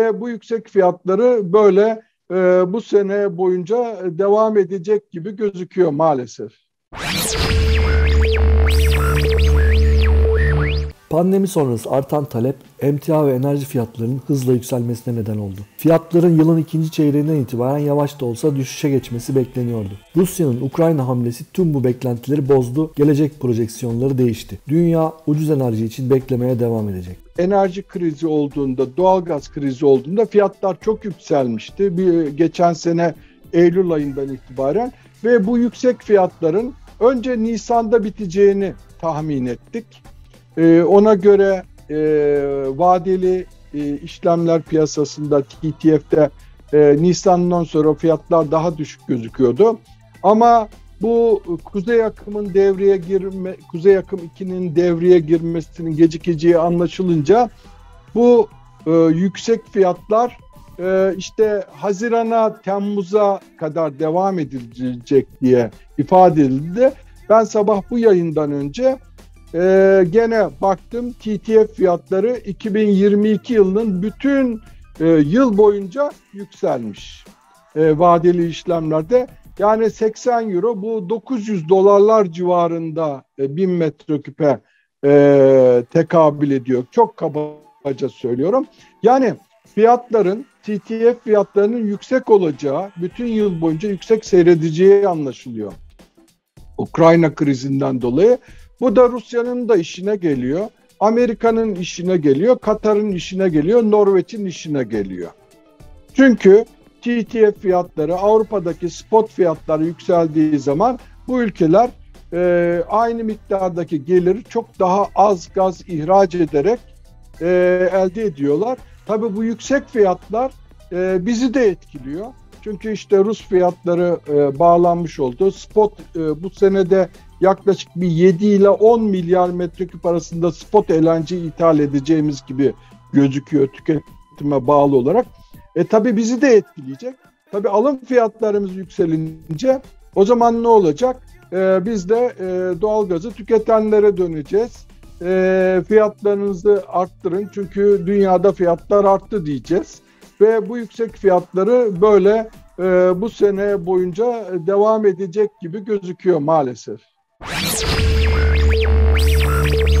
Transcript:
ve bu yüksek fiyatları böyle e, bu sene boyunca devam edecek gibi gözüküyor maalesef. Pandemi sonrası artan talep, emtia ve enerji fiyatlarının hızla yükselmesine neden oldu. Fiyatların yılın ikinci çeyreğinden itibaren yavaş da olsa düşüşe geçmesi bekleniyordu. Rusya'nın Ukrayna hamlesi tüm bu beklentileri bozdu, gelecek projeksiyonları değişti. Dünya ucuz enerji için beklemeye devam edecek. Enerji krizi olduğunda, doğalgaz krizi olduğunda fiyatlar çok yükselmişti. Bir, geçen sene Eylül ayından itibaren ve bu yüksek fiyatların önce Nisan'da biteceğini tahmin ettik e, ona göre e, vadeli e, işlemler piyasasında TTF'de e, Nisan'dan sonra fiyatlar daha düşük gözüküyordu. Ama bu Kuzey Akım'ın devreye girme, Kuzey Akım 2'nin devreye girmesinin gecikeceği anlaşılınca bu e, yüksek fiyatlar e, işte Haziran'a, Temmuz'a kadar devam edilecek diye ifade edildi. Ben sabah bu yayından önce ee, gene baktım TTF fiyatları 2022 yılının bütün e, yıl boyunca yükselmiş e, vadeli işlemlerde. Yani 80 euro bu 900 dolarlar civarında e, 1000 metreküpe e, tekabül ediyor. Çok kabaca söylüyorum. Yani fiyatların TTF fiyatlarının yüksek olacağı, bütün yıl boyunca yüksek seyredeceği anlaşılıyor. Ukrayna krizinden dolayı bu da Rusya'nın da işine geliyor. Amerika'nın işine geliyor, Katar'ın işine geliyor, Norveç'in işine geliyor. Çünkü TTF fiyatları, Avrupa'daki spot fiyatları yükseldiği zaman bu ülkeler e, aynı miktardaki geliri çok daha az gaz ihraç ederek e, elde ediyorlar. Tabii bu yüksek fiyatlar e, bizi de etkiliyor. Çünkü işte Rus fiyatları e, bağlanmış oldu. Spot e, bu senede yaklaşık bir 7 ile 10 milyar metreküp arasında spot LNG ithal edeceğimiz gibi gözüküyor tüketime bağlı olarak. E tabi bizi de etkileyecek. Tabi alım fiyatlarımız yükselince o zaman ne olacak? E, biz de e, doğalgazı tüketenlere döneceğiz. E, fiyatlarınızı arttırın çünkü dünyada fiyatlar arttı diyeceğiz. Ve bu yüksek fiyatları böyle e, bu sene boyunca devam edecek gibi gözüküyor maalesef. Thank you.